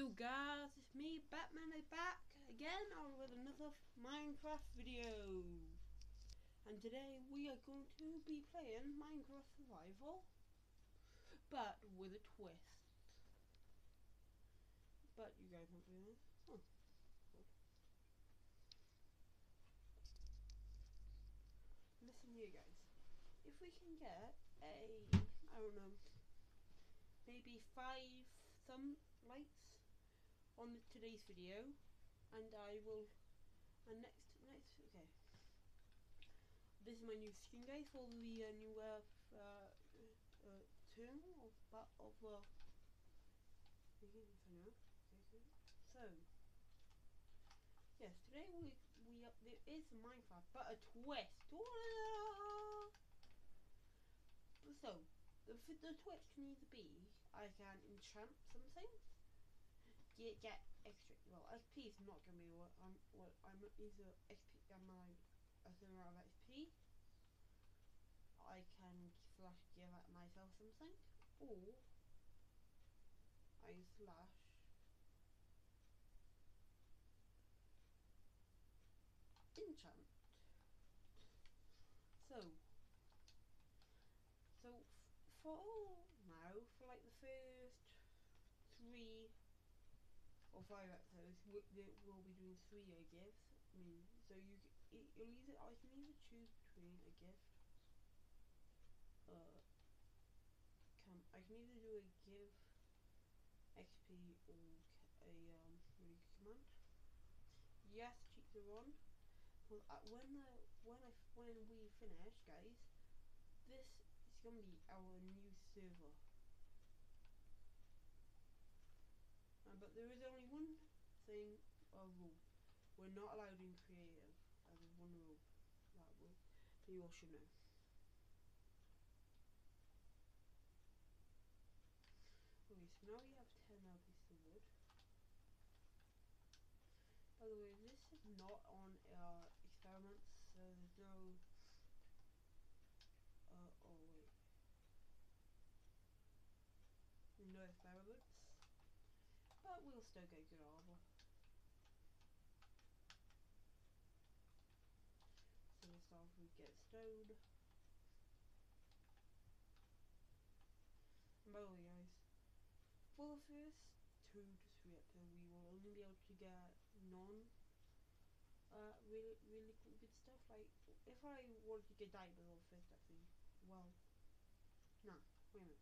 You guys, it's me, Batman is back again on with another Minecraft video. And today we are going to be playing Minecraft Survival, but with a twist. But you guys won't be. Listen here guys, if we can get a, I don't know, maybe five thumb likes on the, today's video and I will and next next okay. This is my new skin guys for the uh, new uh, uh, uh, term of but of uh so yes today we we uh, there is Minecraft but a twist. So the, the twist can either be I can enchant something get get extra. Well, XP is not gonna be what I'm. What I'm either XP. I'm like a certain amount of XP. I can slash give myself something, or I slash. Enchant. So, so for oh, now, for like the first three or five episodes, we'll be doing three a gifts. I mean, so you you'll either I can either choose between a gift. Uh, can I can either do a give XP or a um command. Yes, cheats are on. Well, uh, when the when I when we finish, guys, this is gonna be our new server. Uh, but there is only one thing, a rule. We're not allowed in creative. As one rule that, we, you all should know. Okay, so now we have 10 now pieces of wood. By the way, this is not on uh, experiments, so there's no... Uh, oh wait. No experiments. But we'll still get good armor. So start off with get stone. By the guys, for the first two to three episodes we will only be able to get non uh, really really cool good stuff like if I wanted to get diamonds on the first episode, well no, wait a minute.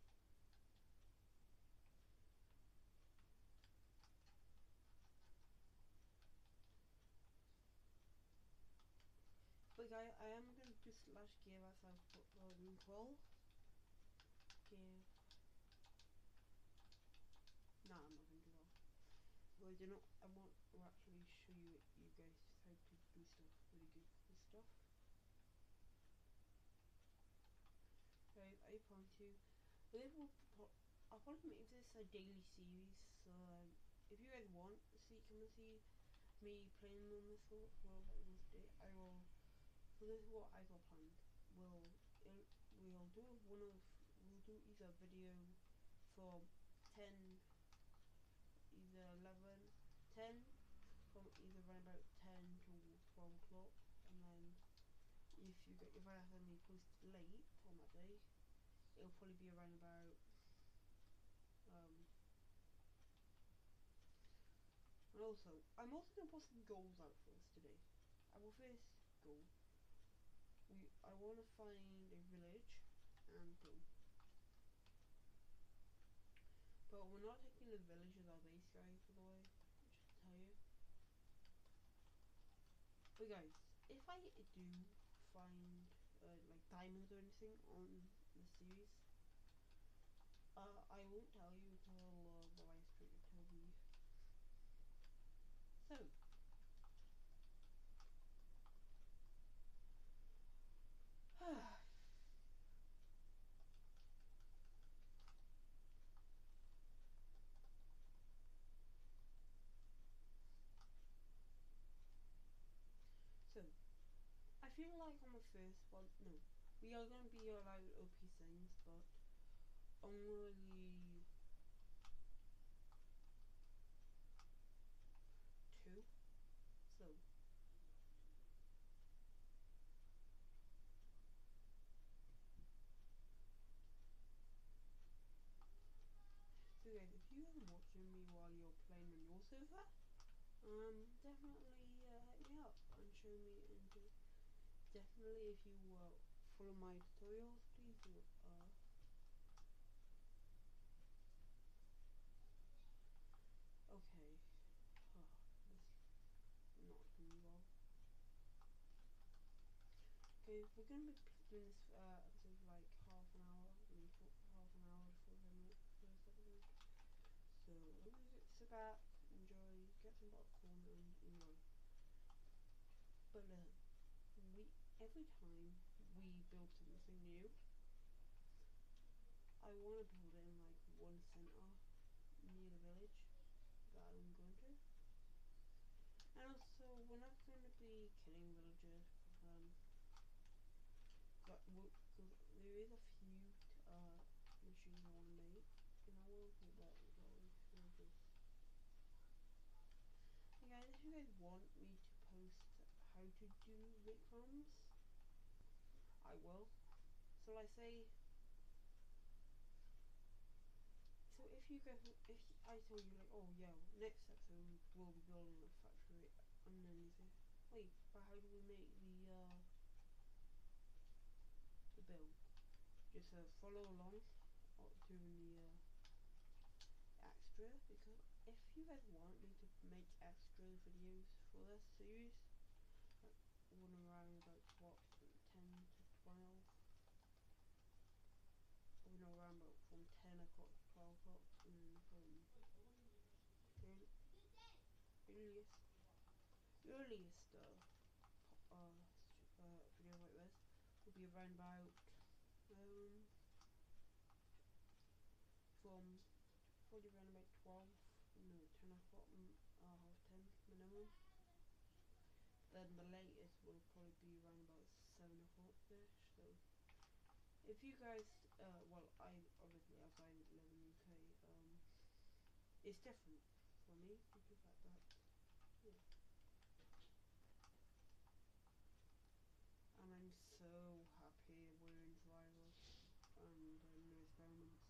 But I, I am going to slash give as I put the call. Give. Nah, I'm not going to that. Well, I do not. I want to actually show you you guys how to do stuff. Really good stuff. Right, I plan to. Will, I'll probably make this a daily series. So um, if you guys want to see, come and see me playing on this world, I will so this is what I got planned. We'll we'll do one of we'll do either video from 10 either 11 10 from either around about 10 to 12 o'clock and then if you get if I have any post late on that day it'll probably be around about um and also I'm also gonna put some goals out for us today. Our first goal I want to find a village and boom. But we're not taking the village as our base, guys, by the way. Just to tell you. But guys, if I do find uh, like diamonds or anything on the series, uh, I won't tell you until uh, the live stream until we. So, so, I feel like on the first one, no, we are going to be allowed OP things, but only server, um, definitely uh, hit me up and show me and definitely if you uh, follow my tutorials, please do uh, okay. Oh, this not doing well. Okay, we're gonna be doing this uh, episode for like half an hour, half an hour 45 minutes for this episode. So, sit back, get some popcorn and enjoy. But uh, we every time we build something new, I want to build it in like one center near the village that I'm going to. And also, we're not going to be killing villagers fun. But cause there is a few uh, machines I want to make in our world, but that is always villages. Hey guys, if you guys want me to post how to do farms, I will. So I say so if you go, if I told you like, oh yeah, next episode we'll be building a factory, you say, wait, but how do we make the uh, the build? Just uh, follow along doing the uh, extra because if you guys want me to make extra videos for this series, like one around about what ten to twelve. We know around about from 10 o'clock to 12 o'clock and from early, earliest earliest uh, uh, uh, video like this will be around about um, from probably around about 12 no 10 o'clock uh, half 10 then the latest will probably be around about 7 o'clock ish so if you guys, uh, well, I obviously as I live in the UK, um, it's different for me the fact that, yeah. And I'm so happy we're in survival and um, no experiments.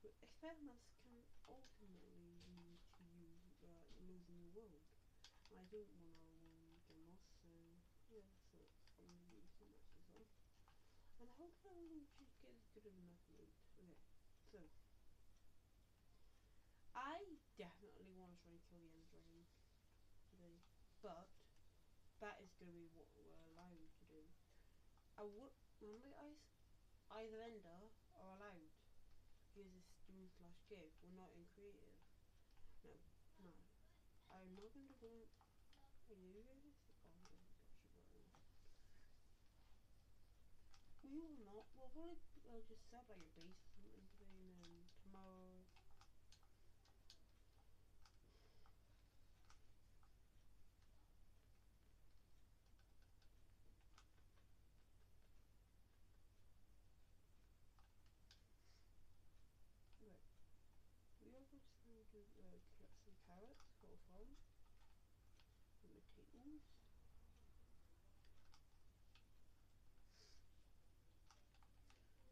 But experiments can ultimately lead to you uh, losing your world. I don't want our world get lost, so yeah, so I'm going to use as well. And hopefully just get good loot. Okay, so. I definitely want to try and kill the Ender Dragon today. But, that is going to be what we're allowed to do. I would, remember guys, either Ender or allowed. Because it's doom slash give. We're not in creative. No, no. I'm not going to we will not. We'll uh, just set up your base and then tomorrow. Okay. We are just going to uh, collect some carrots for a farm. And potatoes.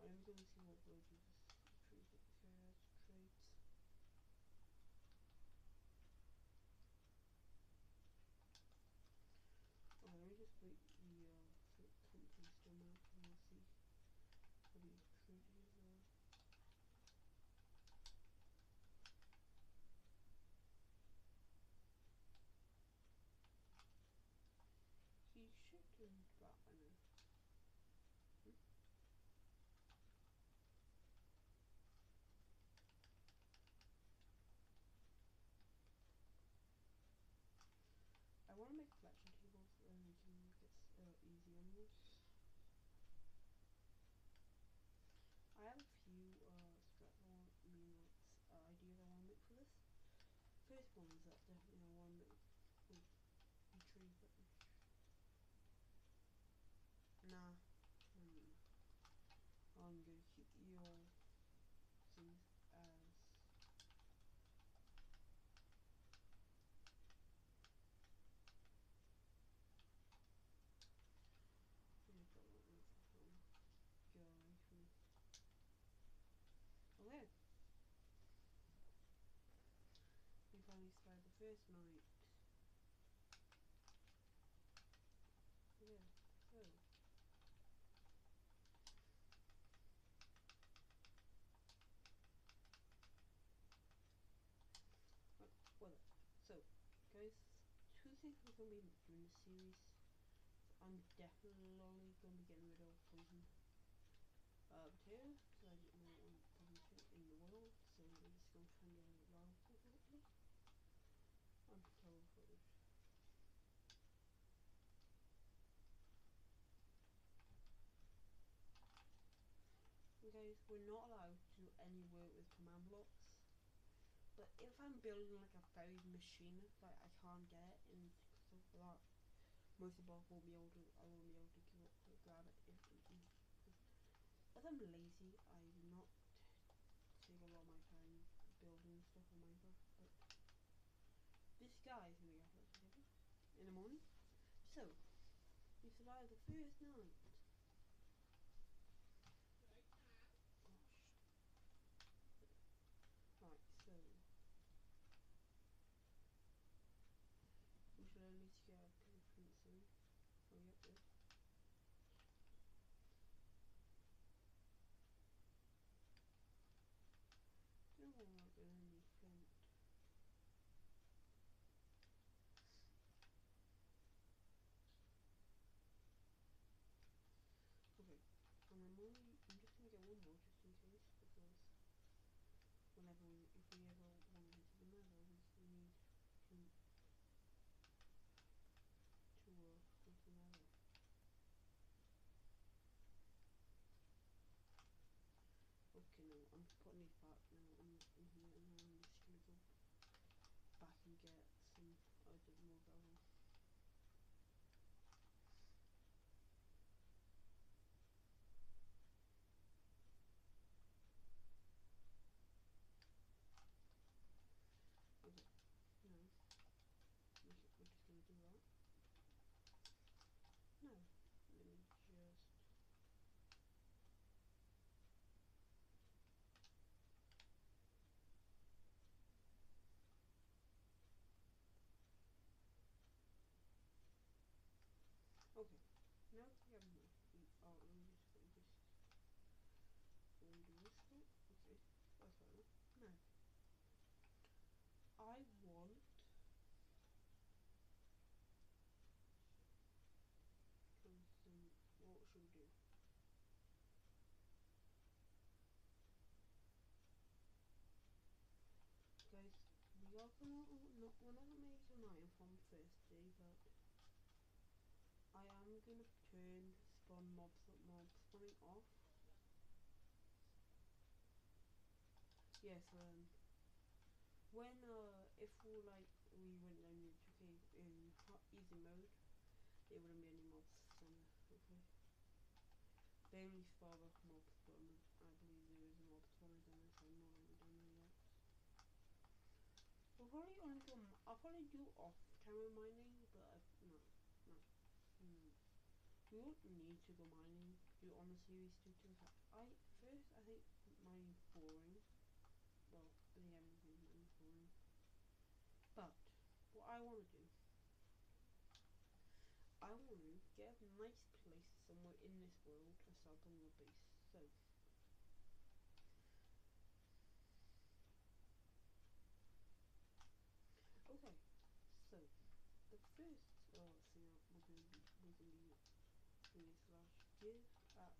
I'm going to see what villages trees it has traits. Oh, let me just wait the uh, company still mount and we'll see what the trees are. He should turn back by now. Hmm? I want to make collection tables so then we can get uh, easy animals. I have a few uh, strat I want, I mean like uh, ideas I want to make for this. First one is that definitely I want to make with a tree but nah. Hmm. I'm gonna keep your things as Okay. We finally spied the first night. Yeah, so. Well, so, guys, two things we're going to be doing this series. I'm definitely going to be getting rid of poison uh, potato, so I didn't want poison in the world, so we're just going to try and get it around quickly. I'm terrible footage. guys, we're not allowed to do any work with command blocks. But if I'm building like a very machine that I can't get and stuff like that, most of won't be able to I won't be able to grab it if, if, I'm lazy I do not take a lot of my time building stuff on Minecraft but this guy is gonna be together in the morning. So we survived the first night. We're not gonna make an iron from first day, but I am gonna turn spawn mobs mob spawning off. Yes, um when uh if we like we went down the 2K in easy mode, there wouldn't be any mobs then okay. They only spawn off mob spawners. I believe there is a mob spawner down there, so I'm not gonna be doing that yet. We'll probably only do I'll probably do off camera mining, but uh, no, no. Mm. We won't need to go mining do on the series due to I first I think mining's boring. Well, I think everything mining's boring. But what I wanna do I wanna get a nice place somewhere in this world to start building a base. So Okay, so the first uh, be we're gonna be doing is slash give at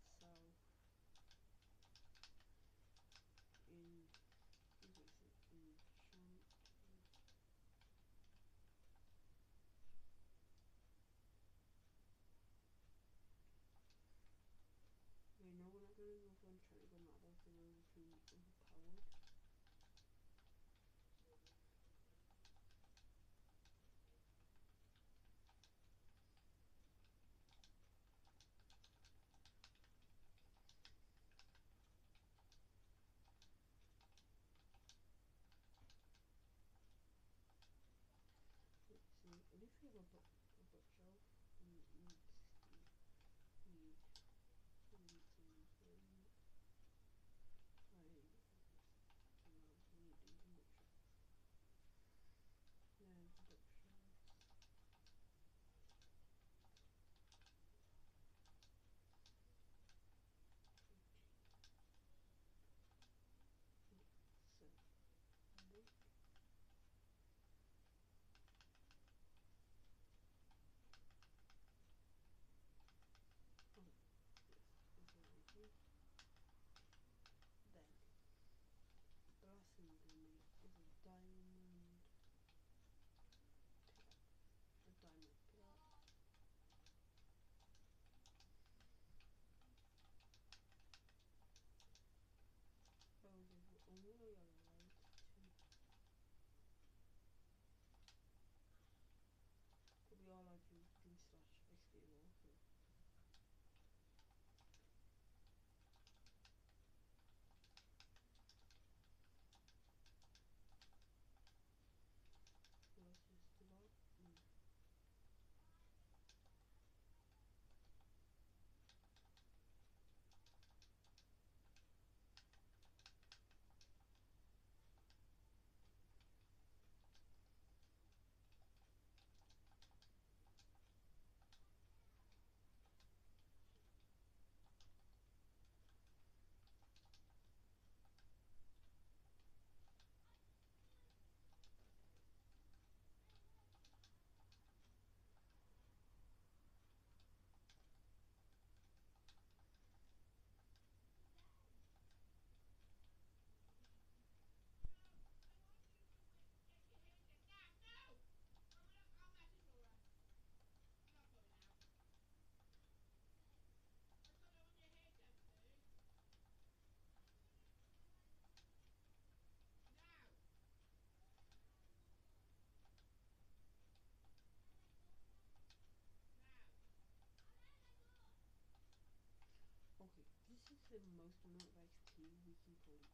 the most amount of XP we can on.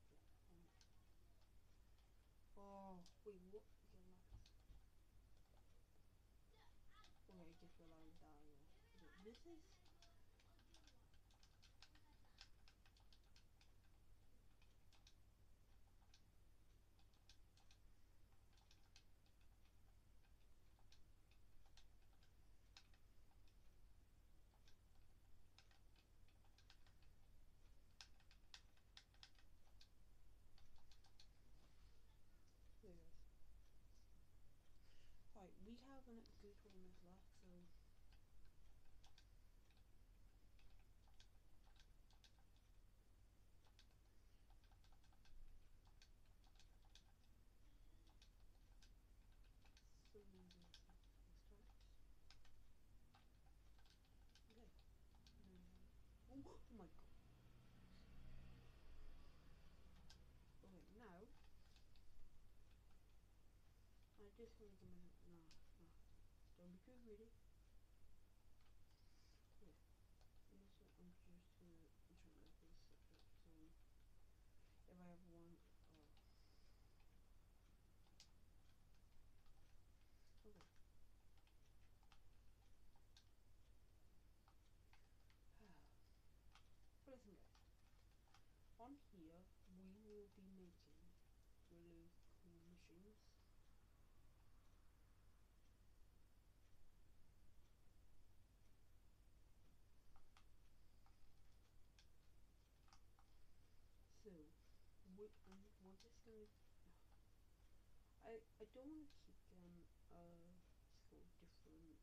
Oh, wait, what? Okay, I guess we're allowed to die. This is Right, we have a good 20 minutes left, so... So, Okay. Oh, oh my god. Okay, now... I just want to come in... No, no. Don't be too greedy. Yeah. I'm just, I'm just gonna try and make this separate, so... If I have one... Oh. Okay. but listen guys. On here, we will be making really cool machines. So, we, um, we're just gonna... I, I don't want to keep them, uh, different...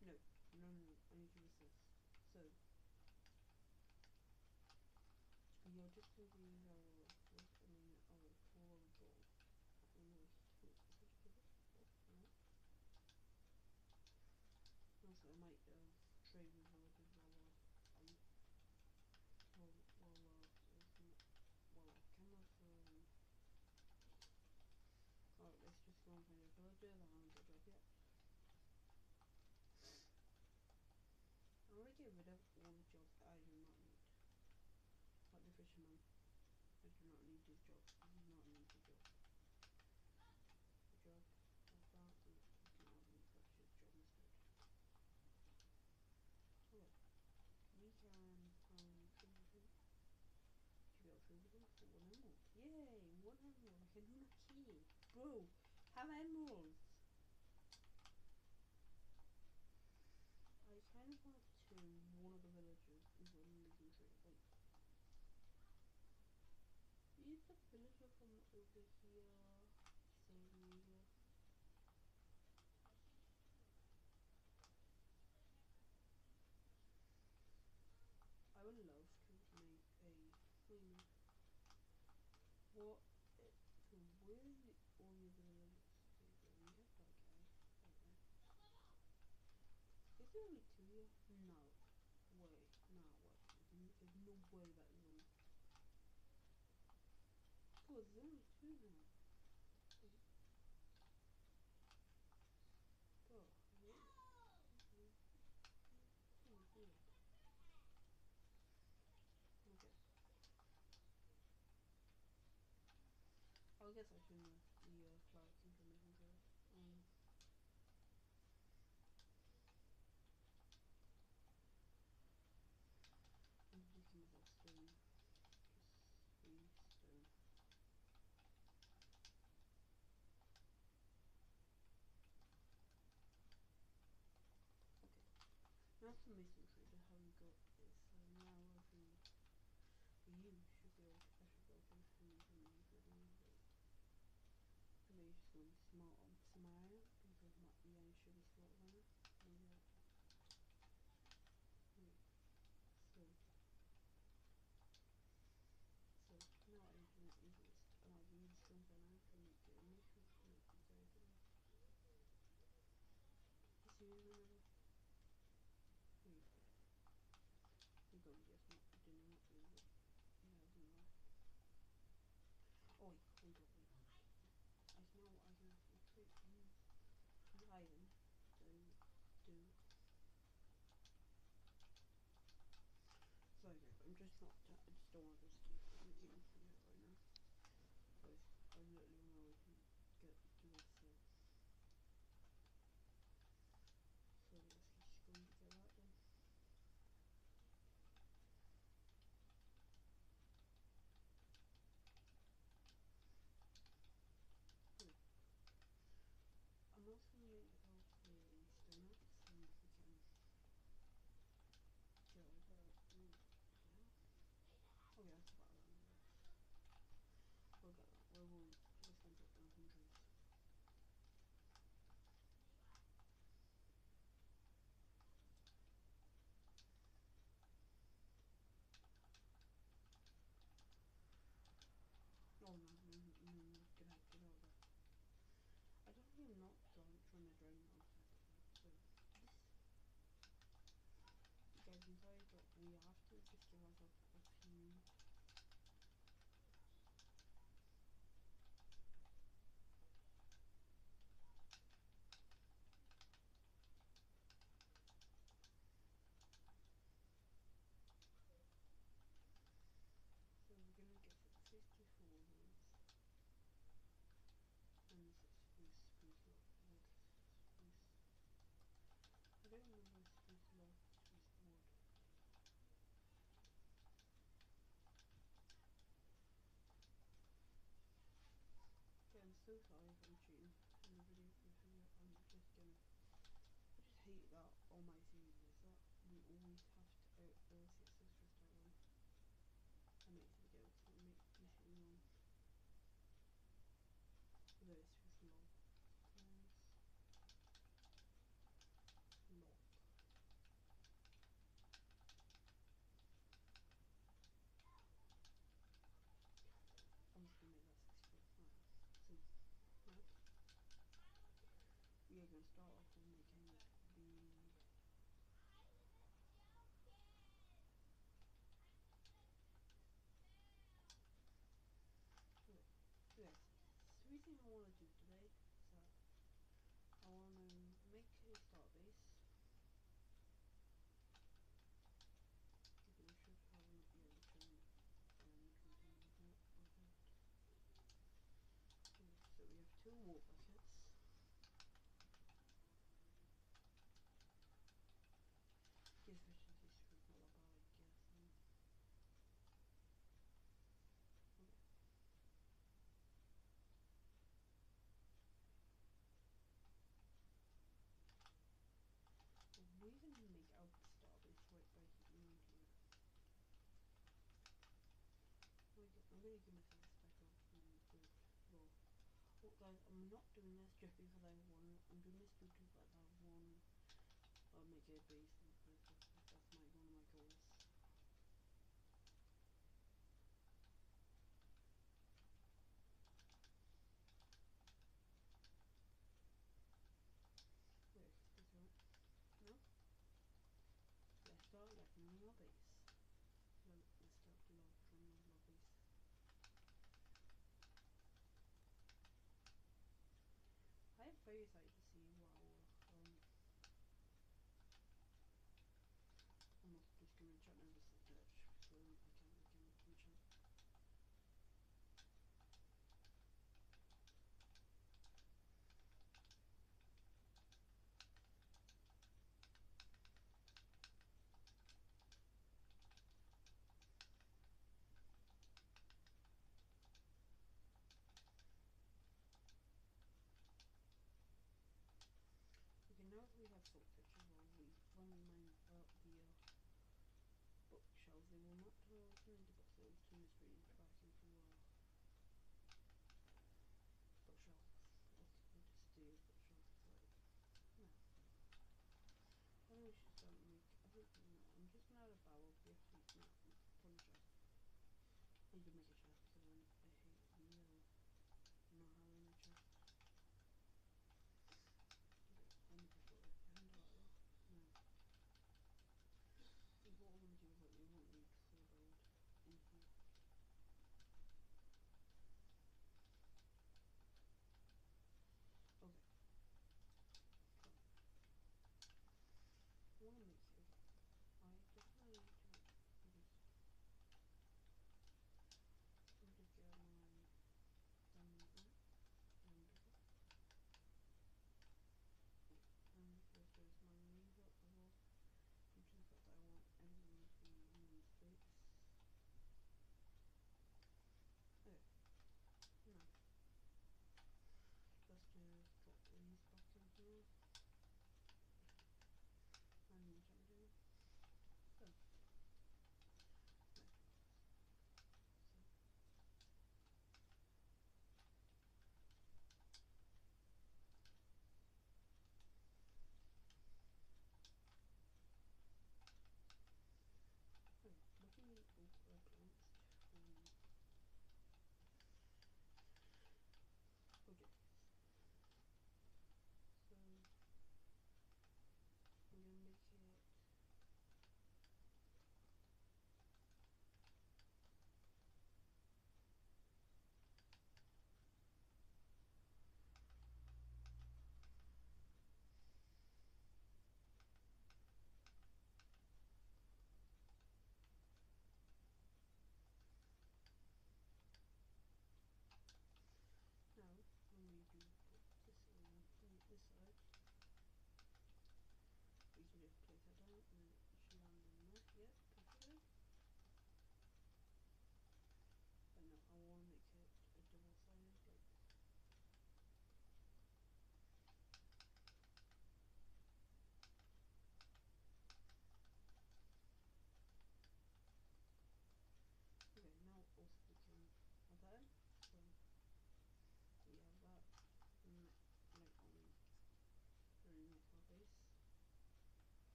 No, no, no, I need to. So, you're just gonna use our rifles, I mean our portable. I don't know if you can, if you can, no. Also, I might, uh, trade with others while, uh, I'm well, well, uh, well, uh, cameras, um, alright, let's just go a that got a job yet. I'm gonna get rid of all the jobs I do not need. Like the fisherman. I do not need this job. I do not need the job. The job that, me job instead. We can, to one emerald. Yay! One emerald. I can do my key. Bro, have emeralds. I kind of want to one of the villagers is a living tree. Wait. Is the villager from over here same? I would love to make a hmm what it, so where is the only villagers? We have. Is there only two here? No. Way. No way. There's no way that is only Cool, there's only two now. Wait. Bro, what? Oh, weird. Okay. I guess I can uh, the uh, clouds information for it. Um I'm just use that stone. Just three stone. Okay. Now for Google ophthalmologist not doing this just because I want. I'm doing this because I want. I'll make it a basement.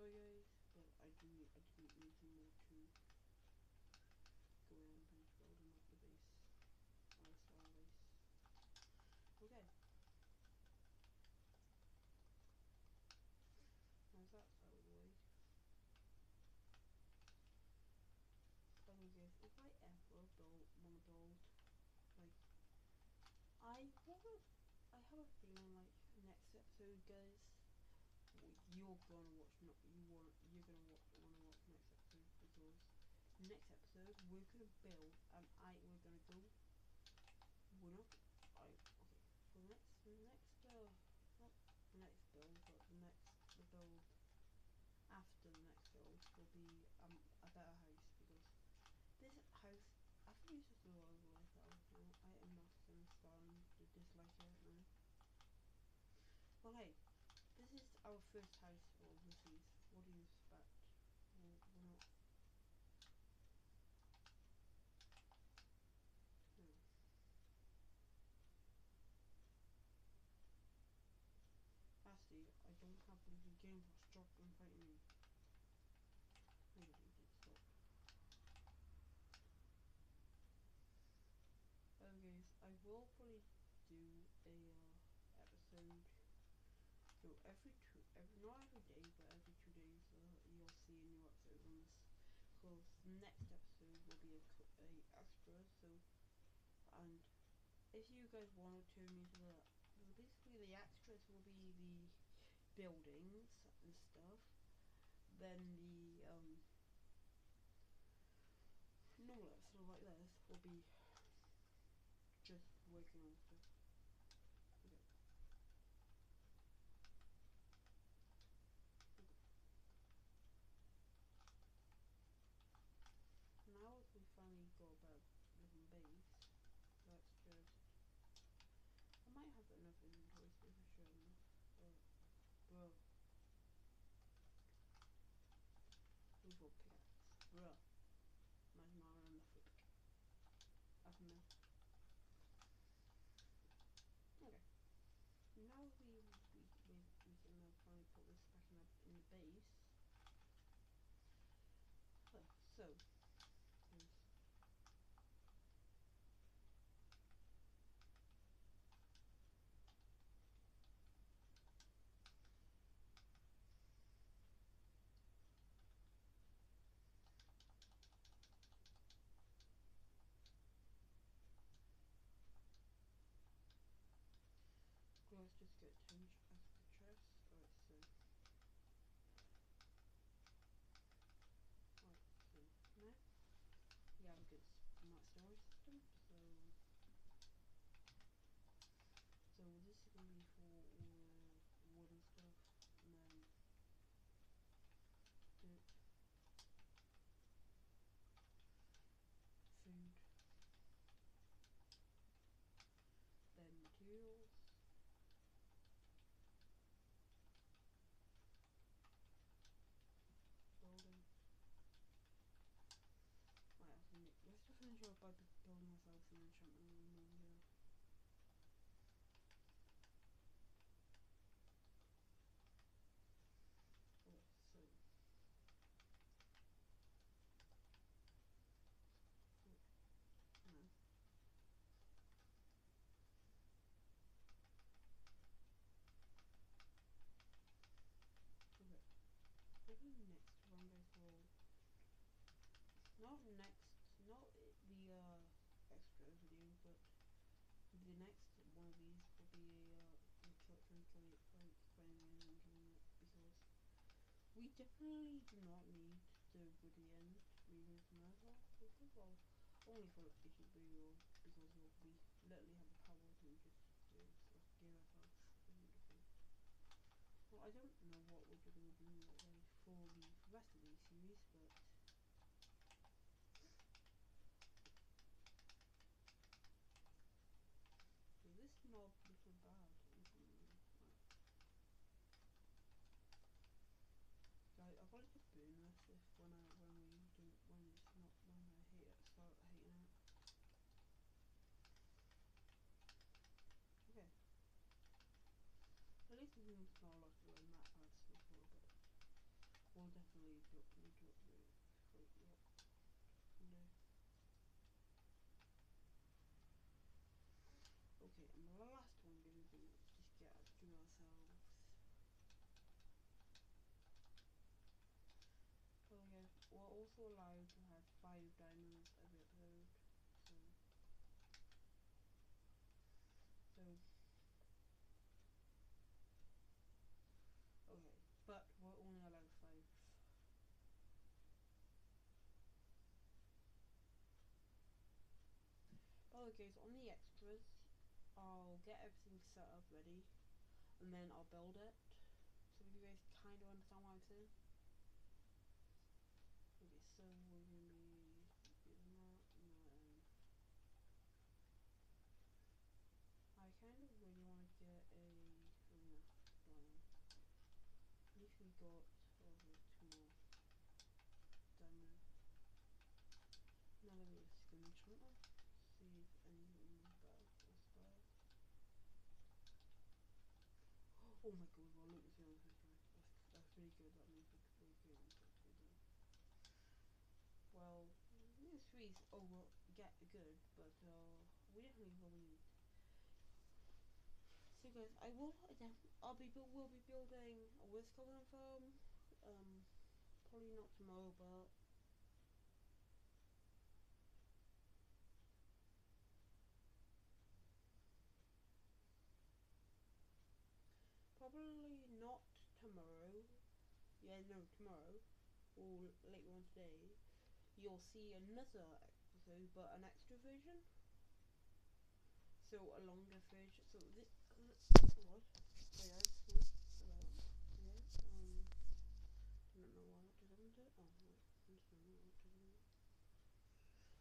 Sorry guys, but I do need, I do need more to go around and building up the base. Our star base. Okay. How's that out of the way? guys, if I ever build want to build like I wanna I have a feeling like next episode guys you're gonna watch not you want you're gonna watch wanna watch next episode because next episode we're gonna build and I we're gonna go we're not I okay for next next uh not next build but the next the build after the next build will be um a better house because this house, I think it's just a lot of out now. I am not gonna starting to dislike it now. Well hey, our first house for overseas. What do you expect? We're, we're not... No. Basti, I don't have the game for stop and fighting me. Maybe did stop. guys, I will probably do a uh, episode. Every two, every not every day, but every two days, uh, you'll see a new episode on this. Because next episode will be a, a extra. So, and if you guys want to tune into the, basically the extras will be the buildings and stuff. Then the um normal episode like this will be just working on the next one of these will be a uh trying to like finding and enjoying it because we definitely do not need the woody end reading from Earth well only for if you will because we'll, we literally have the power to just do stuff ourselves beautiful well I don't know what we're gonna do like, for the rest of the series but this knob little bad. Guys, I wanted to burn this if when I when we do when it's not when I hate it start hating it. Okay. Also allowed to have five diamonds every episode. So, so okay, but we're only allowed five. Okay, so on the extras, I'll get everything set up ready, and then I'll build it. So you guys kind of understand what I'm saying. Okay, so we're gonna be using that, and then I kind of really want to get a. Oh no, diamond. At least we got over two more diamond. Now let me just go enchant them see if anything better or better. Oh my god, well look at the other That's, that's pretty good, that means we could really good Well, three's over get good, but uh, we definitely will need. So guys, I will I'll be will be building a Wisconsin farm. Um, probably not tomorrow, but probably not tomorrow. Yeah, no, tomorrow or later on today. You'll see another episode, but an extra version. So a longer version. So this. what? Hello. Yeah. Um. I don't know why it. Oh what.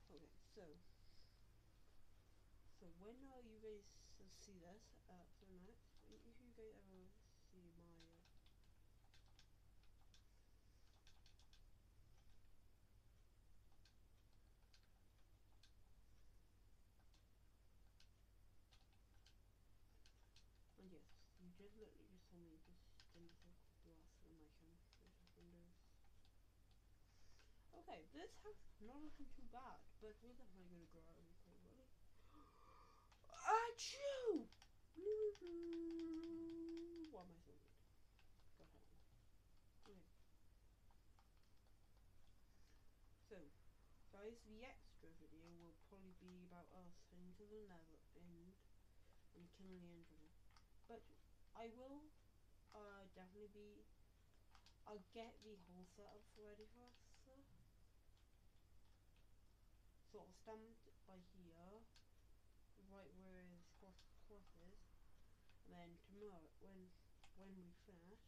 Okay. So. So when are you guys to see this? Uh, so next if you guys ever see my uh, and yes, just literally. Okay, this house not looking too bad, but we're definitely gonna grow it quite. Achoo! Am I? Go ahead. Okay. So, guys, the extra video will probably be about us heading to the nether end and killing the enderman. But I will uh, definitely be. I'll get the whole setup ready for us. So I'll stand by here, right where his cross, cross is, and then tomorrow, when when we finish,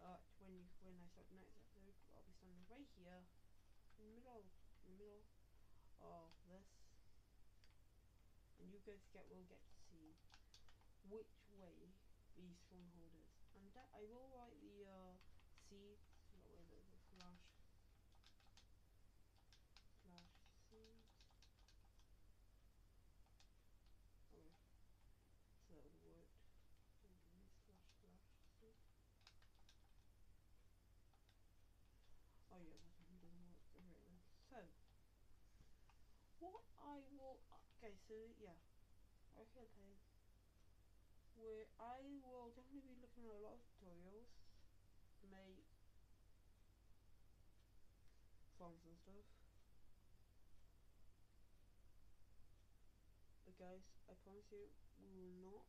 uh, when you when I start the next episode, I'll be standing right here, in the middle, in the middle of this, and you guys get will get which way these stronghold is, and that I will write the uh, C, where the, the slash slash C. so. Oh yeah, that doesn't work. So, what I will, okay, so yeah, okay, okay. Where I will definitely be looking at a lot of tutorials to make farms and stuff. But guys, I promise you, we will not.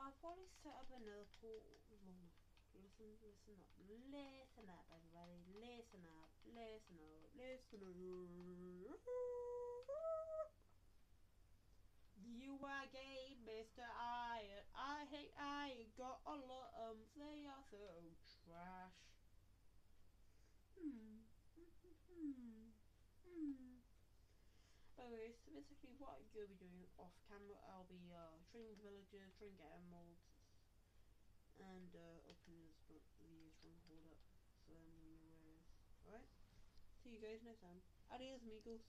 I'll probably set up another portal. Listen, listen up. Listen up, everybody. Listen up. Listen up. Listen up. You are gay, Mr. Iron. I hate iron. Got a lot of them. They are so trash. Hmm. Hmm. Hmm. Anyways, so basically what to be doing off camera, I'll be uh, training villagers, trying to get emeralds, and uh, opening the stronghold up, so is. Alright? See you guys next time. Adios amigos.